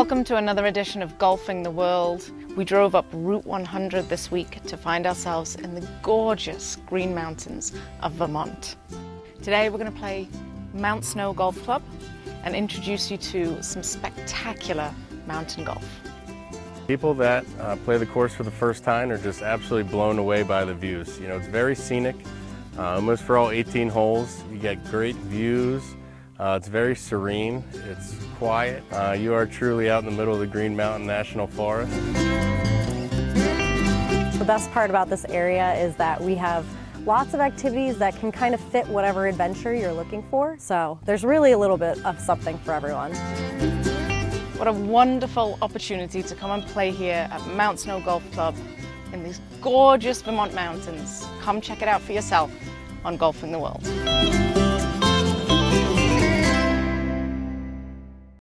Welcome to another edition of Golfing the World. We drove up Route 100 this week to find ourselves in the gorgeous Green Mountains of Vermont. Today we're going to play Mount Snow Golf Club and introduce you to some spectacular mountain golf. People that uh, play the course for the first time are just absolutely blown away by the views. You know, it's very scenic. Uh, almost for all 18 holes, you get great views. Uh, it's very serene, it's quiet. Uh, you are truly out in the middle of the Green Mountain National Forest. The best part about this area is that we have lots of activities that can kind of fit whatever adventure you're looking for. So there's really a little bit of something for everyone. What a wonderful opportunity to come and play here at Mount Snow Golf Club in these gorgeous Vermont mountains. Come check it out for yourself on Golfing the World.